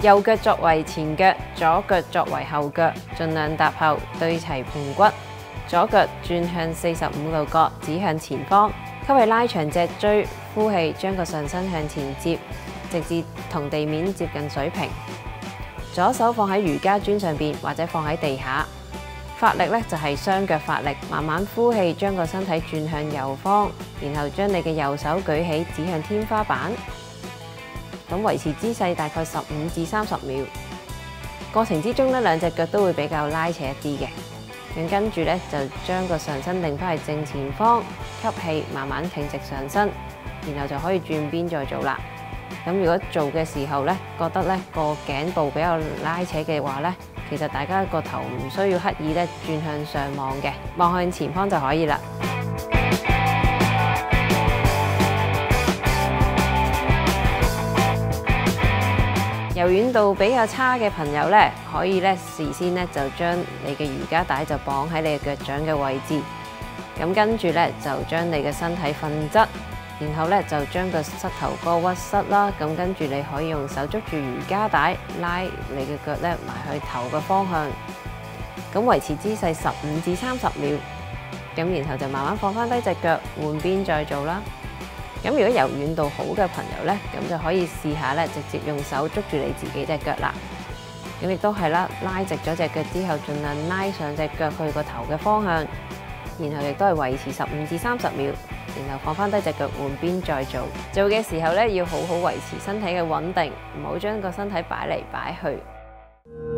右腳作為前腳，左腳作為後腳，盡量踏後對齊盤骨。左腳轉向四十五度角，指向前方。吸氣拉長脊椎，呼氣將個上身向前接，直至同地面接近水平。左手放喺瑜伽磚上邊，或者放喺地下。發力咧就係雙腳發力，慢慢呼氣，將個身體轉向右方，然後將你嘅右手舉起，指向天花板。咁維持姿勢大概十五至三十秒。過程之中咧，兩隻腳都會比較拉扯一啲嘅。咁跟住咧，就將個上身定翻去正前方，吸氣，慢慢挺直上身，然後就可以轉邊再做啦。咁如果做嘅時候咧，覺得咧個頸部比較拉扯嘅話咧，其實大家個頭唔需要刻意咧轉向上望嘅，望向前方就可以啦。柔軟度比較差嘅朋友咧，可以咧事先咧就將你嘅瑜伽帶就綁喺你嘅腳掌嘅位置，咁跟住咧就將你嘅身體瞓側。然後咧就將個膝頭哥屈膝啦，咁跟住你可以用手捉住瑜伽帶，拉你嘅腳咧埋去頭嘅方向，咁維持姿勢十五至三十秒，咁然後就慢慢放翻低隻腳，換邊再做啦。咁如果柔軟度好嘅朋友咧，咁就可以試下咧，直接用手捉住你自己隻腳啦。咁亦都係啦，拉直咗隻腳之後，盡量拉上隻腳去個頭嘅方向，然後亦都係維持十五至三十秒。然後放翻低隻腳，換邊再做。做嘅時候咧，要好好維持身體嘅穩定，唔好將個身體擺嚟擺去。